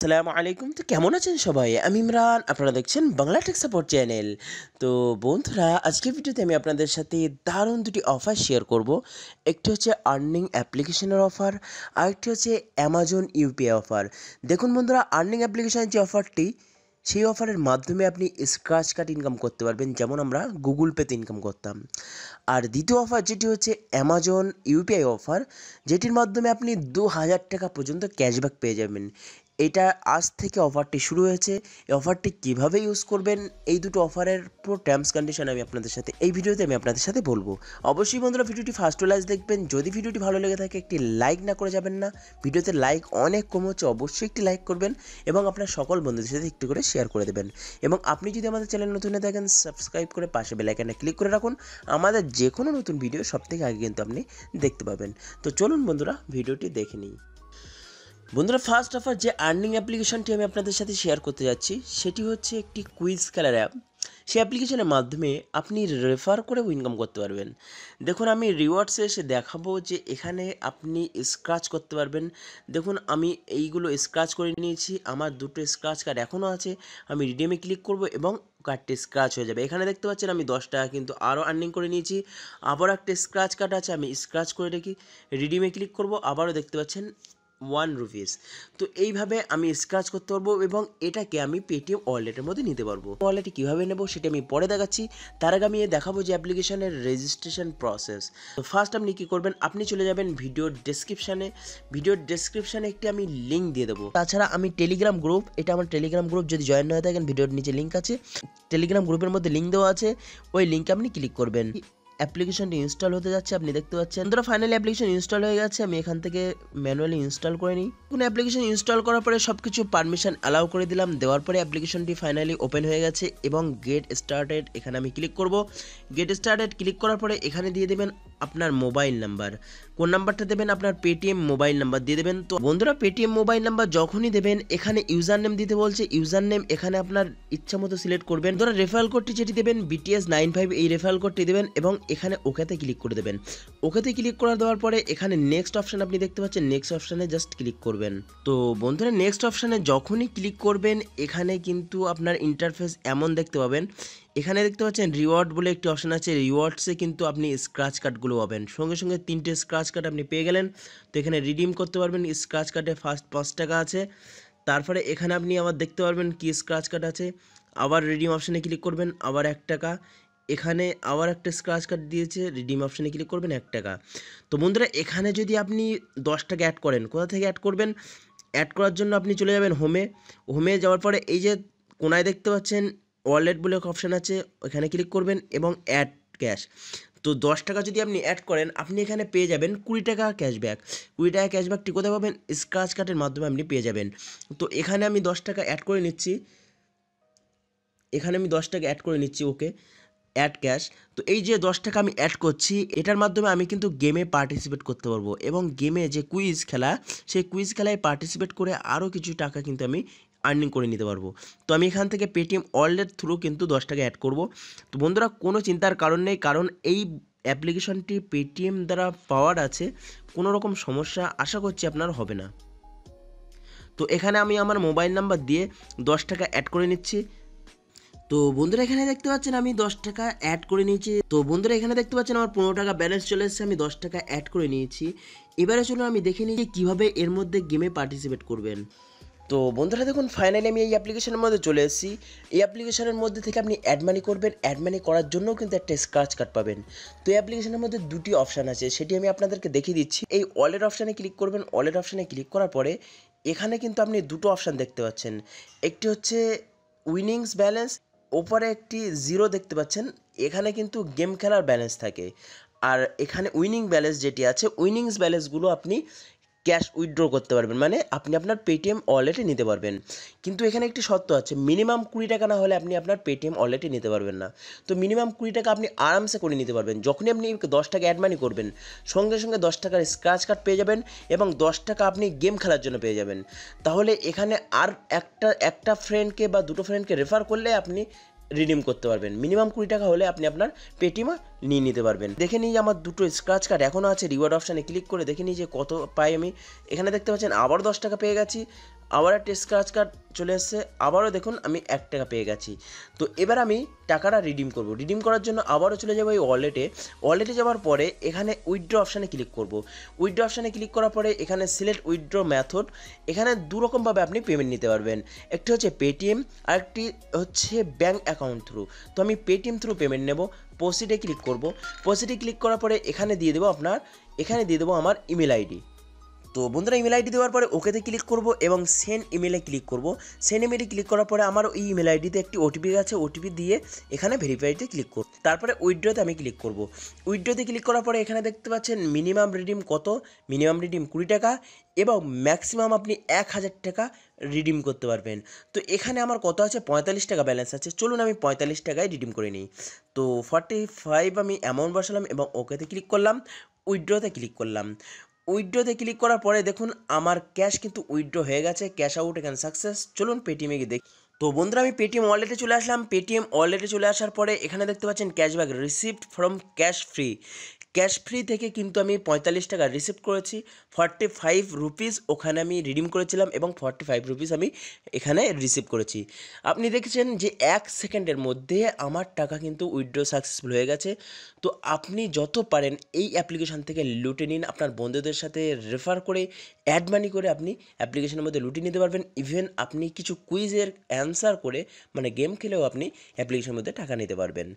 আসসালামু আলাইকুম। তো কেমন আছেন সবাই? আমি ইমরান। আপনারা দেখছেন বাংলা টেক সাপোর্ট চ্যানেল তো বন্ধুরা, আজকের ভিডিওতে আমি আপনাদের সাথে দারুণ দুটি অফার শেয়ার করব। একটি হচ্ছে আর্নিং অ্যাপ্লিকেশনের অফার আরেকটি হচ্ছে অ্যামাজন ইউপিআই অফার দেখুন বন্ধুরা আর্নিং অ্যাপ্লিকেশনের যে অফারটি সেই অফারের মাধ্যমে আপনি স্ক্র্যাচ কার্ড ইনকাম করতে পারবেন, যেমন আমরা গুগল পেতে ইনকাম করতাম। আর দ্বিতীয় অফার যেটি হচ্ছে অ্যামাজন ইউপিআই অফার যেটির মাধ্যমে আপনি দু হাজার টাকা পর্যন্ত ক্যাশব্যাক পেয়ে যাবেন। এটা আজ থেকে অফারটি শুরু হয়েছে। এই অফারটি কীভাবে ইউজ করবেন? এই দুটো অফারের পুরো টার্মস কন্ডিশন আমি আপনাদের সাথে, এই ভিডিওতে আমি আপনাদের সাথে বলব। অবশ্যই বন্ধুরা ভিডিওটি ফার্স্ট লাইজ দেখবেন। যদি ভিডিওটি ভালো লেগে থাকে, একটি লাইক না করে যাবেন না। ভিডিওতে লাইক অনেক কম হচ্ছে, অবশ্যই একটি লাইক করবেন এবং আপনার সকল বন্ধুদের সাথে একটু করে শেয়ার করে দেবেন। এবং আপনি যদি আমাদের চ্যানেল নতুন হয়ে থাকেন সাবস্ক্রাইব করে পাশে বেলাইকানে ক্লিক করে রাখুন। আমাদের যে কোনো নতুন ভিডিও সব থেকে আগে কিন্তু আপনি দেখতে পাবেন। তো চলুন বন্ধুরা, ভিডিওটি দেখে নিই। বন্ধুরা ফার্স্ট অফার যে আর্নিং অ্যাপ্লিকেশনটি আমি আপনাদের সাথে শেয়ার করতে যাচ্ছি, সেটি হচ্ছে একটি কুইজ খেলার অ্যাপ সেই অ্যাপ্লিকেশনের মাধ্যমে আপনি রেফার করেও ইনকাম করতে পারবেন। দেখুন, আমি রিওয়ার্ডসে এসে দেখাবো যে এখানে আপনি স্ক্র্যাচ করতে পারবেন। দেখুন, আমি এইগুলো স্ক্র্যাচ করে নিয়েছি, আমার দুটো স্ক্র্যাচ কার্ড এখনও আছে। আমি রিডিমে ক্লিক করব এবং কার্ডটি স্ক্র্যাচ হয়ে যাবে। এখানে দেখতে পাচ্ছেন, আমি দশ টাকা কিন্তু আরও আর্নিং করে নিয়েছি। আবার একটা স্ক্র্যাচ কার্ড আছে, আমি স্ক্র্যাচ করে রেখি রিডিমে ক্লিক করব, আবারও দেখতে পাচ্ছেন ওয়ান রুপিস তো এইভাবে আমি স্ক্র্যাচ করতে পারব এবং এটাকে আমি পেটিএম ওয়ালেটের মধ্যে নিতে পারব। ওয়ালেটে কীভাবে নেব সেটা আমি পরে দেখাচ্ছি। তার আগে আমি দেখাবো যে অ্যাপ্লিকেশনের রেজিস্ট্রেশন প্রসেস তো ফার্স্ট আপনি কী করবেন, আপনি চলে যাবেন ভিডিওর ডেসক্রিপশানে ভিডিওর ডেসক্রিপশানে একটি আমি লিঙ্ক দিয়ে দেবো। তাছাড়া আমি টেলিগ্রাম গ্রুপ এটা আমার টেলিগ্রাম গ্রুপ যদি জয়েন হয়ে থাকেন ভিডিওর নিচে লিঙ্ক আছে। টেলিগ্রাম গ্রুপের মধ্যে লিঙ্ক দেওয়া আছে। ওই লিঙ্কে আপনি ক্লিক করবেন। অ্যাপ্লিকেশনটি ইনস্টল হতে যাচ্ছে, আপনি দেখতে পাচ্ছেন। ধরো ফাইনালি অ্যাপ্লিকেশন ইনস্টল হয়ে গেছে, আমি এখান থেকে ম্যানুয়ালি ইনস্টল করে নিই। কোনো অ্যাপ্লিকেশন ইনস্টল করার পরে সব কিছু পারমিশন অ্যালাউ করে দিলাম, দেওয়ার পরে অ্যাপ্লিকেশনটি ফাইনালি ওপেন হয়ে গেছে এবং গেট স্টার্টেড এখানে আমি ক্লিক করব। গেট স্টার্টেড ক্লিক করার পরে এখানে দিয়ে দেবেন আপনার মোবাইল নাম্বার। কোন নাম্বারটা দেবেন? আপনার পেটিএম মোবাইল নাম্বার দিয়ে দেবেন। তো বন্ধুরা পেটিএম মোবাইল নাম্বার যখনই দেবেন, এখানে ইউজার নেম দিতে বলছে। ইউজার নেম এখানে আপনার ইচ্ছা মতো সিলেক্ট করবেন। ধরো রেফারেল কোডটি যেটি দেবেন বিটিএস নাইন ফাইভ এই রেফারেল কোডটি দেবেন এবং এখানে ওকেতে ক্লিক করে দেবেন। ওকেতে ক্লিক করে দেওয়ার পরে এখানে নেক্সট অপশান আপনি দেখতে পাচ্ছেন। নেক্সট অপশানে জাস্ট ক্লিক করবেন। তো বন্ধুরা নেক্সট অপশানে যখনই ক্লিক করবেন, এখানে কিন্তু আপনার ইন্টারফেস এমন দেখতে পাবেন এখানে দেখতে পাচ্ছেন রিওয়ার্ড বলে একটি অপশান আছে। রিওয়ার্ডসে কিন্তু আপনি স্ক্র্যাচ কার্ডগুলো পাবেন। সঙ্গে সঙ্গে তিনটে স্ক্র্যাচ কার্ড আপনি পেয়ে গেলেন। তো এখানে রিডিম করতে পারবেন। স্ক্র্যাচ কার্ডে ফার্স্ট পাঁচ টাকা আছে। তারপরে এখানে আপনি আবার দেখতে পারবেন কি স্ক্র্যাচ কার্ড আছে। আবার রিডিম অপশানে ক্লিক করবেন, আবার এক টাকা। এখানে আবার একটা স্ক্র্যাচ কার্ড দিয়েছে রিডিম অপশানে ক্লিক করবেন, এক টাকা। তো বন্ধুরা, এখানে যদি আপনি দশ টাকা অ্যাড করেন, কোথা থেকে অ্যাড করবেন? অ্যাড করার জন্য আপনি চলে যাবেন হোমে হোমে যাওয়ার পরে এই যে কোনায় দেখতে পাচ্ছেন ওয়ালেট বলে অপশান আছে, ওখানে ক্লিক করবেন এবং অ্যাড ক্যাশ তো দশ টাকা যদি আপনি অ্যাড করেন, আপনি এখানে পেয়ে যাবেন কুড়ি টাকা ক্যাশব্যাক কুড়ি টাকা ক্যাশব্যাকটি কোথায় পাবেন? স্ক্র্যাচ কার্ডের মাধ্যমে আপনি পেয়ে যাবেন। তো এখানে আমি দশ টাকা অ্যাড করে নিচ্ছি। এখানে আমি দশ টাকা অ্যাড করে নিচ্ছি ওকে অ্যাড ক্যাশ তো এই যে দশ টাকা আমি অ্যাড করছি, এটার মাধ্যমে আমি কিন্তু গেমে পার্টিসিপেট করতে পারব। এবং গেমে যে কুইজ খেলা, সেই কুইজ খেলায় পার্টিসিপেট করে আরও কিছু টাকা কিন্তু আমি আর্নিং করে নিতে পারব। তো আমি এখান থেকে পেটিএম ওয়ালেট থ্রু কিন্তু দশ টাকা অ্যাড করব। তো বন্ধুরা, কোনো চিন্তার কারণ নেই, কারণ এই অ্যাপ্লিকেশনটি পেটিএম দ্বারা পাওয়ার আছে, কোনো রকম সমস্যা আশা করছি আপনার হবে না। তো এখানে আমি আমার মোবাইল নাম্বার দিয়ে দশ টাকা অ্যাড করে নিচ্ছি। তো বন্ধুরা, এখানে দেখতে পাচ্ছেন আমি দশ টাকা অ্যাড করে নিয়েছি। তো বন্ধুরা, এখানে দেখতে পাচ্ছেন আমার পনেরো টাকা ব্যালেন্স চলে এসেছে, আমি দশ টাকা অ্যাড করে নিয়েছি। এবারে চলুন আমি দেখে নিই যে কীভাবে এর মধ্যে গেমে পার্টিসিপেট করবেন। তো বন্ধুরা দেখুন ফাইনালি আমি এই অ্যাপ্লিকেশনের মধ্যে চলে এসেছি। এই অ্যাপ্লিকেশনের মধ্যে থেকে আপনি অ্যাড মানি করবেন। অ্যাড মানি করার জন্যও কিন্তু একটা স্ক্র্যাচ কার্ড পাবেন। তো এই অ্যাপ্লিকেশনের মধ্যে দুটি অপশান আছে, সেটি আমি আপনাদেরকে দেখিয়ে দিচ্ছি। এই ওয়ালেট অপশানে ক্লিক করবেন। ওয়ালেট অপশানে ক্লিক করার পরে এখানে কিন্তু আপনি দুটো অপশান দেখতে পাচ্ছেন। একটি হচ্ছে উইনিংস ব্যালেন্স ওপরে একটি জিরো দেখতে পাচ্ছেন। এখানে কিন্তু গেম খেলার ব্যালেন্স থাকে। আর এখানে উইনিং ব্যালেন্স যেটি আছে উইনিংস ব্যালেন্সগুলো আপনি ক্যাশ উইথড্র করতে পারবেন। মানে আপনি আপনার পেটিএম ওয়ালেটে নিতে পারবেন। কিন্তু এখানে একটি শর্ত আছে মিনিমাম কুড়ি টাকা না হলে আপনি আপনার পেটিএম ওয়ালেটে নিতে পারবেন না। তো মিনিমাম কুড়ি টাকা আপনি আরামসে করে নিতে পারবেন। যখনই আপনি দশ টাকা অ্যাড মানি করবেন, সঙ্গে সঙ্গে দশ টাকার স্ক্র্যাচ কার্ড পেয়ে যাবেন এবং দশ টাকা আপনি গেম খেলার জন্য পেয়ে যাবেন। তাহলে এখানে আর একটা একটা ফ্রেন্ডকে বা দুটো ফ্রেন্ডকে রেফার করলে আপনি রিডিম করতে পারবেন। মিনিমাম কুড়ি টাকা হলে আপনি আপনার পেটিমা নিয়ে নিতে পারবেন। দেখে নিই আমার দুটো স্ক্র্যাচ কার্ড এখনও আছে রিওয়ার্ড অপশানে ক্লিক করে দেখে নিই যে কত পাই আমি। এখানে দেখতে পাচ্ছেন আবার দশ টাকা পেয়ে গেছি। আবার একটা স্ক্র্যাচ কার্ড চলে এসছে, আবারও দেখুন আমি এক টাকা পেয়ে গেছি। তো এবার আমি টাকাটা রিডিম করব। রিডিম করার জন্য আবারও চলে যাব এই ওয়ালেটে ওয়ালেটে যাওয়ার পরে এখানে উইথড্র অপশানে ক্লিক করব। উইথড্র অপশানে ক্লিক করার পরে এখানে সিলেক্ট উইথড্র মেথড এখানে দুরকমভাবে আপনি পেমেন্ট নিতে পারবেন। একটি হচ্ছে পেটিএম আর একটি হচ্ছে ব্যাঙ্ক অ্যাকাউন্ট থ্রু তো আমি পেটিএম থ্রু পেমেন্ট নেব। প্রসিডে ক্লিক করব। প্রসিডে ক্লিক করার পরে এখানে দিয়ে দেবো আপনার, এখানে দিয়ে দেবো আমার ইমেল আইডি তো বন্ধুরা ইমেল আইডি দেওয়ার পরে ওকেতে ক্লিক করব এবং সেন্ড ইমেলে ক্লিক করব। সেন্ড ইমেলে ক্লিক করার পরে আমার ওই ইমেল আইডিতে একটি ওটিপি আছে। ওটিপি দিয়ে এখানে ভেরিফাইতে ক্লিক করব। তারপরে উইথড্রতে আমি ক্লিক করব। উইথড্রতে ক্লিক করার পরে এখানে দেখতে পাচ্ছেন মিনিমাম রিডিম কত? মিনিমাম রিডিম কুড়ি টাকা এবং ম্যাক্সিমাম আপনি এক হাজার টাকা রিডিম করতে পারবেন। তো এখানে আমার কত আছে? পঁয়তাল্লিশ টাকা ব্যালেন্স আছে। চলুন আমি পঁয়তাল্লিশ টাকায় রিডিম করে নিই। তো ফর্টি ফাইভ আমি অ্যামাউন্ট বসালাম এবং ওকেতে ক্লিক করলাম। উইথড্রতে ক্লিক করলাম। উইথড্রতে ক্লিক করার পরে দেখুন, আমার ক্যাশ কিন্তু উইড্রো হয়ে গেছে, ক্যাশ আউট, এখানে সাকসেস। চলুন পেটিএমে গিয়ে দেখি। তো বন্ধুরা, আমি পেটিএম ওয়ালেটে চলে আসলাম। পেটিএম ওয়ালেটে চলে আসার পরে এখানে দেখতে পাচ্ছেন cashback receipt from cash free cash free থেকে কিন্তু আমি পঁয়তাল্লিশ টাকা রিসিভ করেছি। ফর্টি ফাইভ রুপিস ওখানে আমি রিডিম করেছিলাম এবং ফর্টি ফাইভ রুপিস আমি এখানে রিসিভ করেছি। আপনি দেখেছেন যে এক সেকেন্ডের মধ্যে আমার টাকা কিন্তু উইথড্র সাকসেসফুল হয়ে গেছে। তো আপনি যত পারেন এই অ্যাপ্লিকেশান থেকে লুটে নিন, আপনার বন্ধুদের সাথে রেফার করে অ্যাড মানি করে আপনি অ্যাপ্লিকেশনের মধ্যে লুটে নিতে পারবেন। ইভেন আপনি কিছু কুইজের অ্যান্সার করে মানে গেম খেলেও আপনি অ্যাপ্লিকেশনের মধ্যে টাকা নিতে পারবেন।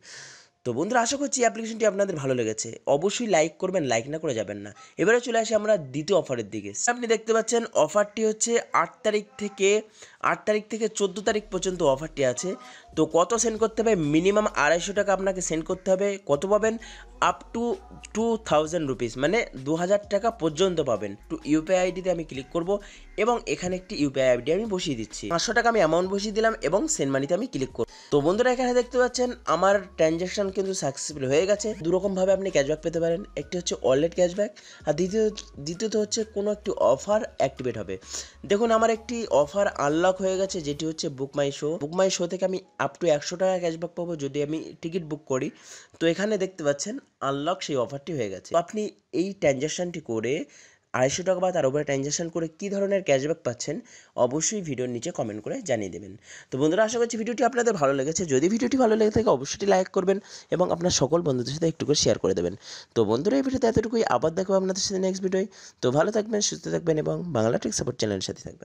তো বন্ধুরা, আশা করছি অ্যাপ্লিকেশনটি আপনাদের ভালো লেগেছে। অবশ্যই লাইক করবেন লাইক না করে যাবেন না। এবারে চলে আসি আমরা দ্বিতীয় অফারের দিকে। আপনি দেখতে পাচ্ছেন অফারটি হচ্ছে আট তারিখ থেকে আট তারিখ থেকে চোদ্দ তারিখ পর্যন্ত অফারটি আছে। তো কত সেন্ড করতে হবে? মিনিমাম আড়াইশো টাকা আপনাকে সেন্ড করতে হবে। কত পাবেন? Up to two thousand rupees মানে দু হাজার টাকা পর্যন্ত পাবেন। টু ইউপিআই আইডিতে আমি ক্লিক করব এবং এখানে একটি ইউপিআই আইডি আমি বসিয়ে দিচ্ছি। পাঁচশো টাকা আমি অ্যামাউন্ট বসিয়ে দিলাম এবং সেন্ড মানিতে আমি ক্লিক করব। তো বন্ধুরা, এখানে দেখতে পাচ্ছেন, আমার ট্রানজ্যাকশন কিন্তু সাকসেসফুল হয়ে গেছে। দুরকমভাবে আপনি ক্যাশব্যাক পেতে পারেন। একটি হচ্ছে ওয়ালেট ক্যাশব্যাক আর দ্বিতীয় দ্বিতীয়ত হচ্ছে কোনো একটি অফার অ্যাক্টিভেট হবে। দেখুন, আমার একটি অফার আনলক হয়ে গেছে, যেটি হচ্ছে বুক মাই শো বুক মাই শো থেকে আমি আপ টু একশো টাকা ক্যাশব্যাক পাবো যদি আমি টিকিট বুক করি। তো এখানে দেখতে পাচ্ছেন আনলক সেই অফারটি হয়ে গেছে। আপনি এই ট্রানজ্যাকশনটি করে আড়াইশো টাকা বা তার উপরে ট্রানজ্যাকশন করে কী ধরনের ক্যাশব্যাক পাচ্ছেন, অবশ্যই ভিডিওর নিচে কমেন্ট করে জানিয়ে দেবেন। তো বন্ধুরা, আশা করছি ভিডিওটি আপনাদের ভালো লেগেছে। যদি ভিডিওটি ভালো লেগে থাকে, অবশ্যই লাইক করবেন এবং আপনার সকল বন্ধুদের সাথে একটু করে শেয়ার করে দেবেন। তো বন্ধুরা, এই ভিডিওতে এতটুকুই। আবার দেখব আপনাদের সাথে নেক্সট ভিডিওয় তো ভালো থাকবেন, সুস্থ থাকবেন এবং বাংলা টেক সাপোর্ট চ্যানেলের সাথে থাকবেন।